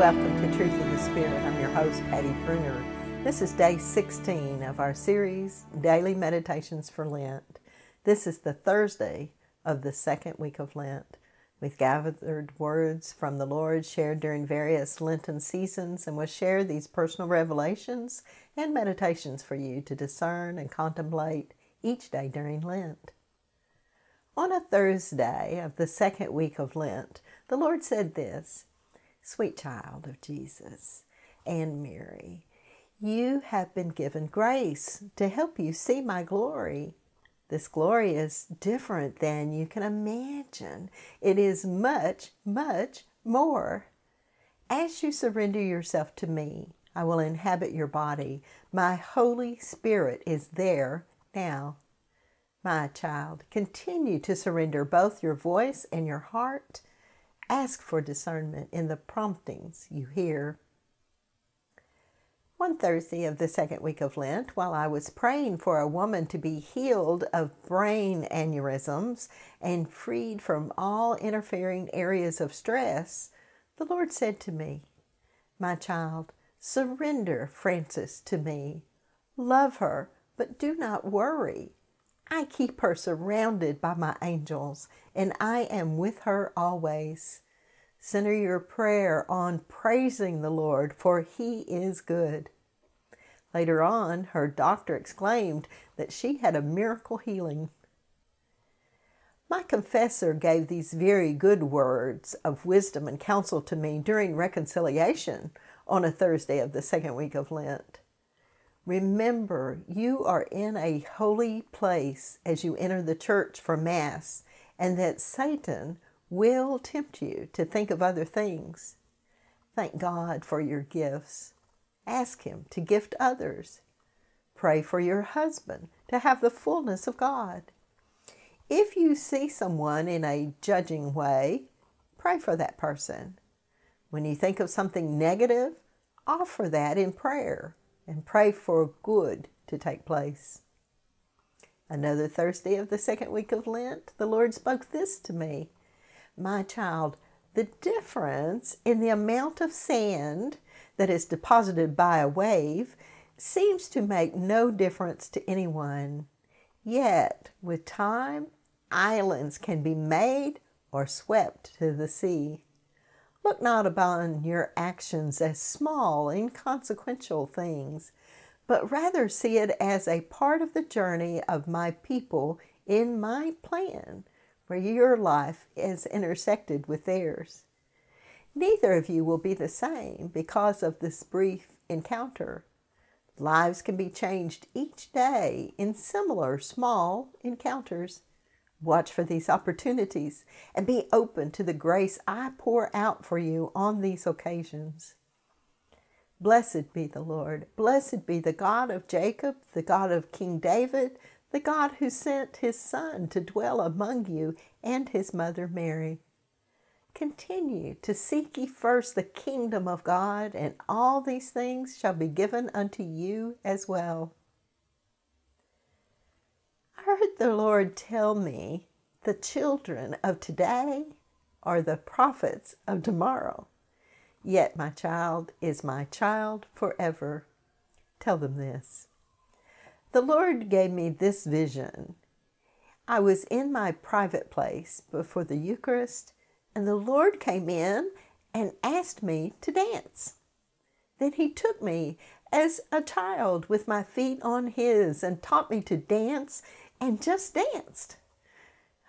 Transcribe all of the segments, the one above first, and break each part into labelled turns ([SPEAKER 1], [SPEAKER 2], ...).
[SPEAKER 1] Welcome to Truth of the Spirit. I'm your host, Patti Brunner. This is day 16 of our series, Daily Meditations for Lent. This is the Thursday of the second week of Lent. We've gathered words from the Lord shared during various Lenten seasons, and we'll share these personal revelations and meditations for you to discern and contemplate each day during Lent. On a Thursday of the second week of Lent, the Lord said this Sweet child of Jesus and Mary, you have been given grace to help you see my glory. This glory is different than you can imagine. It is much, much more. As you surrender yourself to me, I will inhabit your body. My Holy Spirit is there now. My child, continue to surrender both your voice and your heart Ask for discernment in the promptings you hear. One Thursday of the second week of Lent, while I was praying for a woman to be healed of brain aneurysms and freed from all interfering areas of stress, the Lord said to me, My child, surrender Frances to me. Love her, but do not worry. I keep her surrounded by my angels, and I am with her always. Center your prayer on praising the Lord, for he is good. Later on, her doctor exclaimed that she had a miracle healing. My confessor gave these very good words of wisdom and counsel to me during reconciliation on a Thursday of the second week of Lent. Remember, you are in a holy place as you enter the church for Mass, and that Satan will tempt you to think of other things. Thank God for your gifts. Ask Him to gift others. Pray for your husband to have the fullness of God. If you see someone in a judging way, pray for that person. When you think of something negative, offer that in prayer and pray for good to take place. Another Thursday of the second week of Lent, the Lord spoke this to me My child, the difference in the amount of sand that is deposited by a wave seems to make no difference to anyone. Yet, with time, islands can be made or swept to the sea. Look not upon your actions as small, inconsequential things, but rather see it as a part of the journey of my people in my plan, where your life is intersected with theirs. Neither of you will be the same because of this brief encounter. Lives can be changed each day in similar small encounters. Watch for these opportunities and be open to the grace I pour out for you on these occasions. Blessed be the Lord. Blessed be the God of Jacob, the God of King David, the God who sent his Son to dwell among you and his mother Mary. Continue to seek ye first the kingdom of God, and all these things shall be given unto you as well. I heard the Lord tell me the children of today are the prophets of tomorrow. Yet my child is my child forever. Tell them this. The Lord gave me this vision. I was in my private place before the Eucharist, and the Lord came in and asked me to dance. Then he took me as a child with my feet on his and taught me to dance and just danced.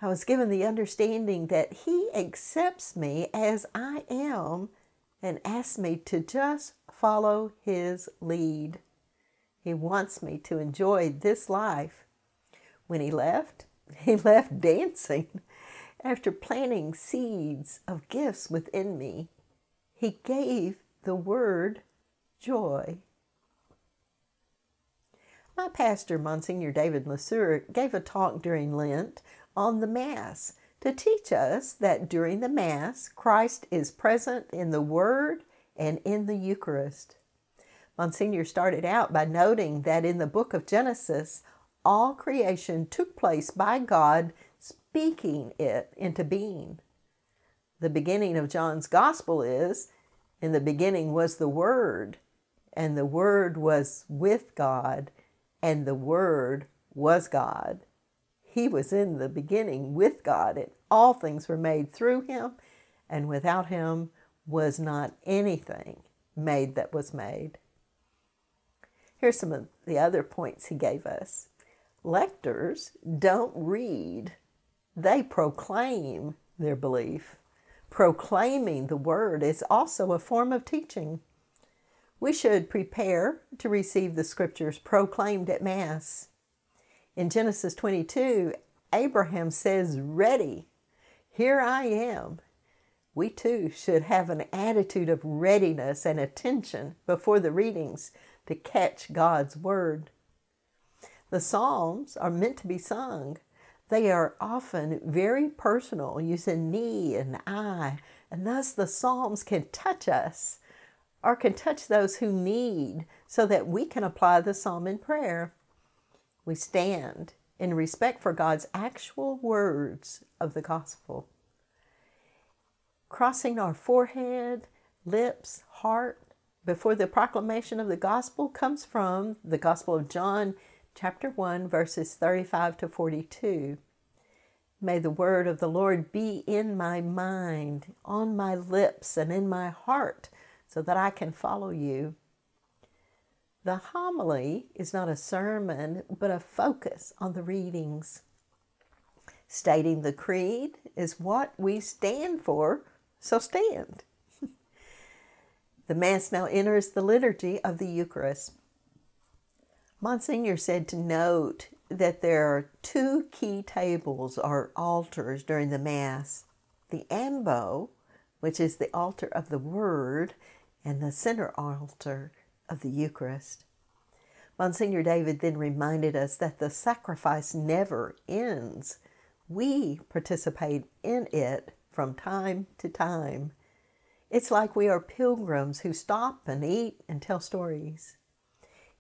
[SPEAKER 1] I was given the understanding that He accepts me as I am and asks me to just follow His lead. He wants me to enjoy this life. When He left, He left dancing. After planting seeds of gifts within me, He gave the word joy. My pastor, Monsignor David LeSueur, gave a talk during Lent on the Mass to teach us that during the Mass, Christ is present in the Word and in the Eucharist. Monsignor started out by noting that in the book of Genesis, all creation took place by God speaking it into being. The beginning of John's Gospel is, In the beginning was the Word, and the Word was with God, and the Word was God. He was in the beginning with God, and all things were made through him, and without him was not anything made that was made. Here's some of the other points he gave us. Lectors don't read, they proclaim their belief. Proclaiming the word is also a form of teaching. We should prepare to receive the scriptures proclaimed at Mass. In Genesis 22, Abraham says, Ready, here I am. We too should have an attitude of readiness and attention before the readings to catch God's word. The Psalms are meant to be sung. They are often very personal, using me and I, and thus the Psalms can touch us or can touch those who need so that we can apply the Psalm in prayer. We stand in respect for God's actual words of the gospel. Crossing our forehead, lips, heart before the proclamation of the gospel comes from the Gospel of John, chapter 1, verses 35 to 42. May the word of the Lord be in my mind, on my lips, and in my heart, so that I can follow you. The homily is not a sermon, but a focus on the readings. Stating the creed is what we stand for, so stand. the Mass now enters the liturgy of the Eucharist. Monsignor said to note that there are two key tables or altars during the Mass the ambo, which is the altar of the Word, and the center altar of the Eucharist. Monsignor David then reminded us that the sacrifice never ends. We participate in it from time to time. It's like we are pilgrims who stop and eat and tell stories.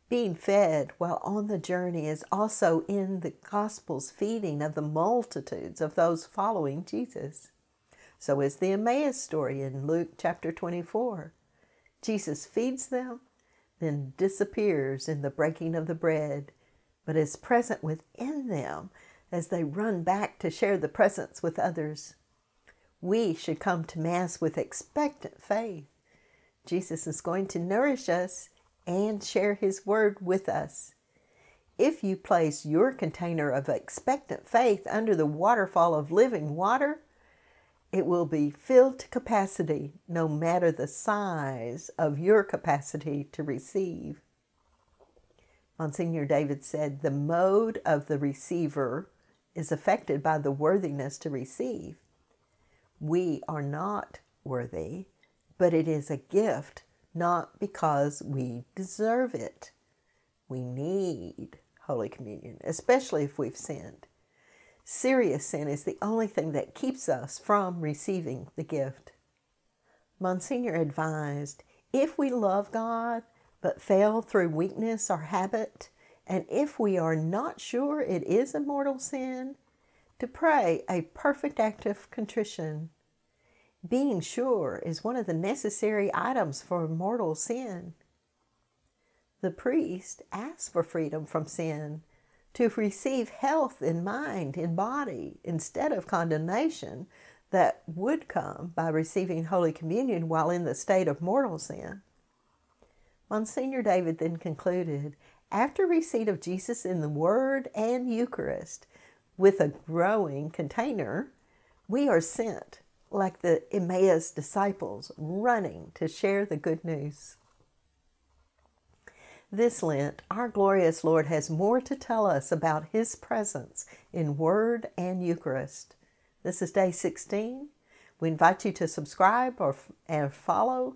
[SPEAKER 1] Being fed while on the journey is also in the Gospel's feeding of the multitudes of those following Jesus. So is the Emmaus story in Luke chapter 24. Jesus feeds them then disappears in the breaking of the bread, but is present within them as they run back to share the presence with others. We should come to Mass with expectant faith. Jesus is going to nourish us and share His Word with us. If you place your container of expectant faith under the waterfall of living water, it will be filled to capacity, no matter the size of your capacity to receive. Monsignor David said the mode of the receiver is affected by the worthiness to receive. We are not worthy, but it is a gift not because we deserve it. We need Holy Communion, especially if we've sinned. Serious sin is the only thing that keeps us from receiving the gift. Monsignor advised if we love God but fail through weakness or habit, and if we are not sure it is a mortal sin, to pray a perfect act of contrition. Being sure is one of the necessary items for mortal sin. The priest asks for freedom from sin to receive health in mind, in body, instead of condemnation that would come by receiving Holy Communion while in the state of mortal sin. Monsignor David then concluded after receipt of Jesus in the Word and Eucharist with a growing container, we are sent like the Emmaus disciples running to share the good news. This Lent, our glorious Lord has more to tell us about His presence in Word and Eucharist. This is day 16. We invite you to subscribe or and follow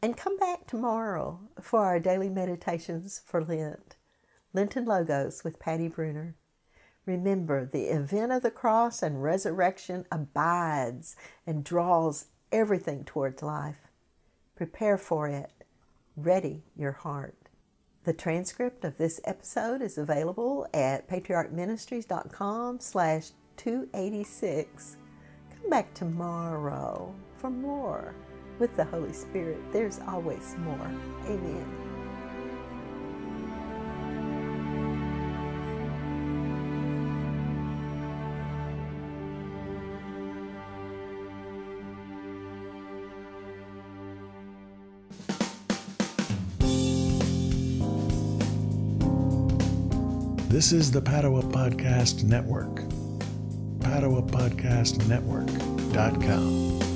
[SPEAKER 1] and come back tomorrow for our daily meditations for Lent. Lenten Logos with Patti Brunner. Remember, the event of the cross and resurrection abides and draws everything towards life. Prepare for it. Ready your heart. The transcript of this episode is available at patriarchministries.com slash 286. Come back tomorrow for more. With the Holy Spirit, there's always more. Amen.
[SPEAKER 2] This is the Padua Podcast Network. PaduaPodcastNetwork.com.